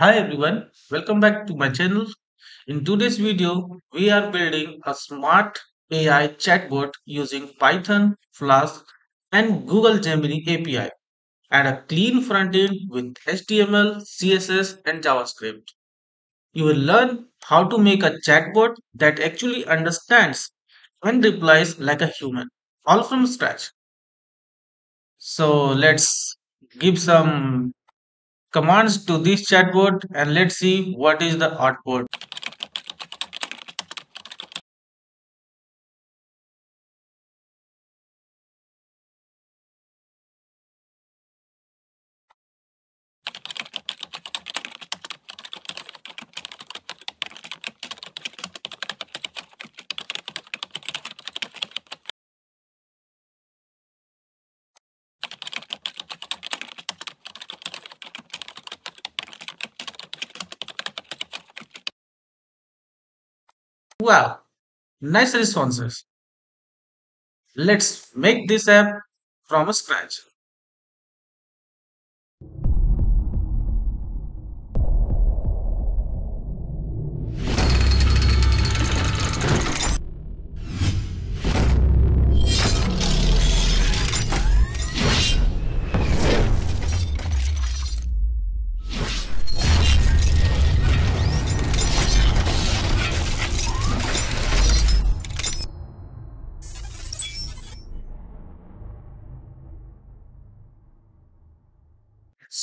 Hi everyone, welcome back to my channel. In today's video, we are building a smart AI chatbot using Python, Flask, and Google Gemini API and a clean front end with HTML, CSS, and JavaScript. You will learn how to make a chatbot that actually understands and replies like a human, all from scratch. So let's give some commands to this chatbot and let's see what is the output. Wow, nice responses. Let's make this app from scratch.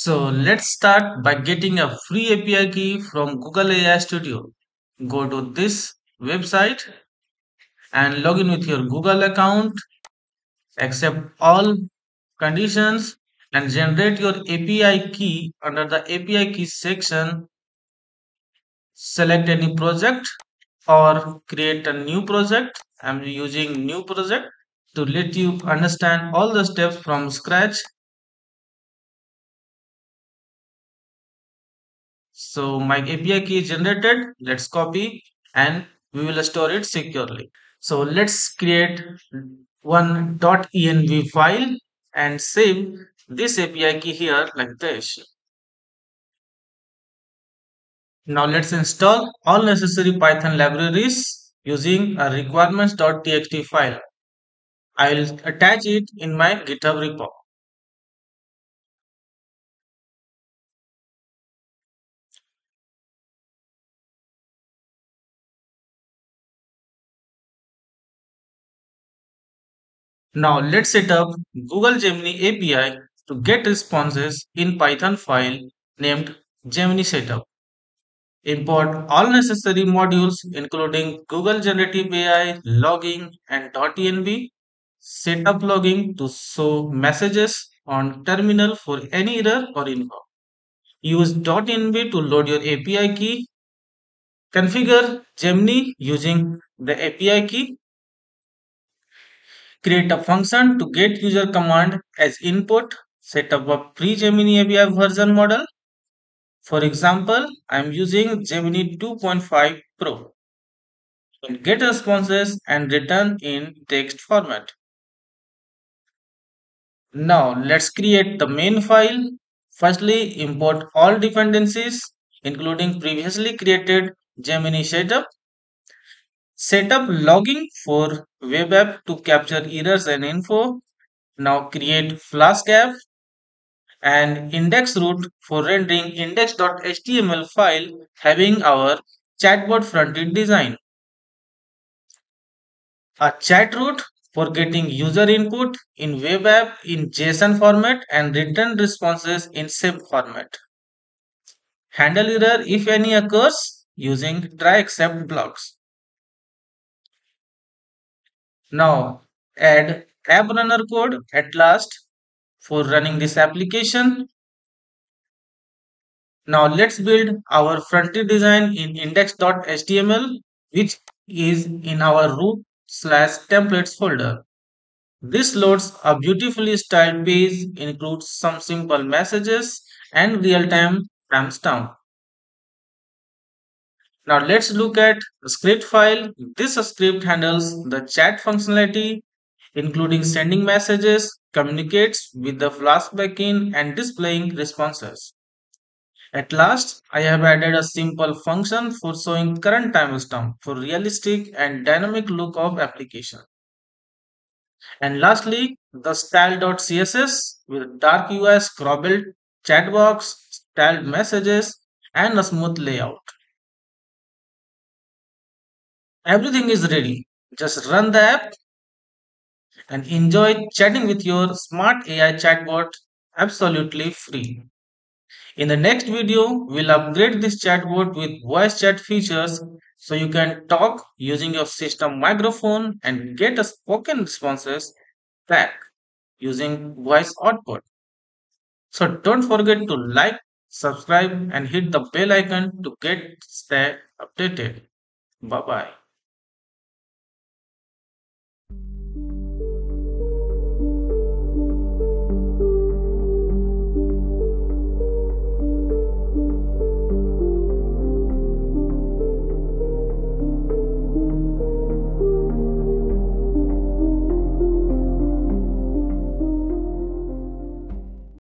So let's start by getting a free API key from Google AI Studio. Go to this website and log in with your Google account, accept all conditions and generate your API key under the API key section. Select any project or create a new project. I'm using new project to let you understand all the steps from scratch So my API key is generated. Let's copy and we will store it securely. So let's create one .env file and save this API key here like this. Now let's install all necessary Python libraries using a requirements.txt file. I will attach it in my GitHub repo. Now let's set up Google Gemini API to get responses in Python file named Gemini Setup. Import all necessary modules including Google Generative AI, logging and .env. Set up logging to show messages on terminal for any error or info. Use .env to load your API key. Configure Gemini using the API key create a function to get user command as input, set up a pre-Gemini API version model. For example, I am using Gemini 2.5 Pro. And get responses and return in text format. Now let's create the main file. Firstly, import all dependencies including previously created Gemini setup Set up logging for web app to capture errors and info. Now create Flask app and index route for rendering index.html file having our chatbot frontend design. A chat route for getting user input in web app in JSON format and return responses in same format. Handle error if any occurs using try except blocks. Now add app runner code at last for running this application. Now let's build our front-end design in index.html which is in our root slash templates folder. This loads a beautifully styled page, includes some simple messages and real-time timestamp. Now let's look at the script file. This script handles the chat functionality including sending messages, communicates with the Flask backend and displaying responses. At last, I have added a simple function for showing current timestamp for realistic and dynamic look of application. And lastly, the style.css with dark UI scrobbled chat box, styled messages, and a smooth layout. Everything is ready. Just run the app and enjoy chatting with your smart AI chatbot absolutely free. In the next video, we'll upgrade this chatbot with voice chat features so you can talk using your system microphone and get a spoken responses back using voice output. So don't forget to like, subscribe and hit the bell icon to get stay updated. Bye bye.